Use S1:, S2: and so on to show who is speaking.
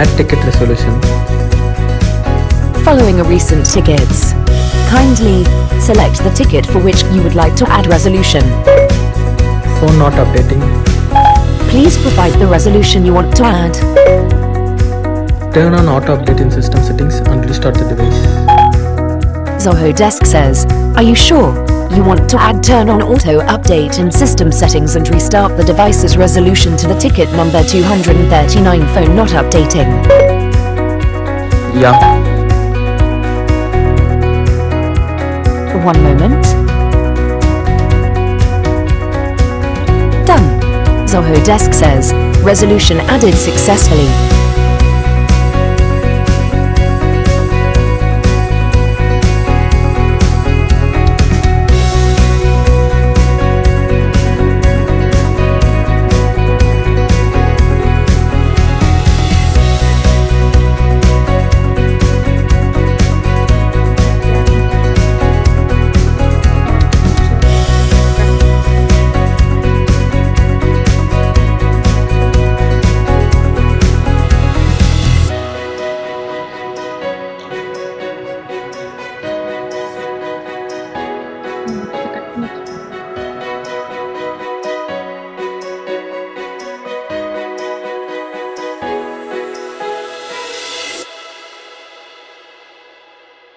S1: Add ticket resolution.
S2: Following a recent tickets. Kindly select the ticket for which you would like to add resolution.
S1: Phone not updating.
S2: Please provide the resolution you want to add.
S1: Turn on auto update in system settings and restart the device.
S2: Zoho Desk says, Are you sure? You want to add turn on auto update in system settings and restart the device's resolution to the ticket number 239 phone not updating.
S1: Yeah.
S2: One moment. Done. Zoho Desk says, resolution added successfully.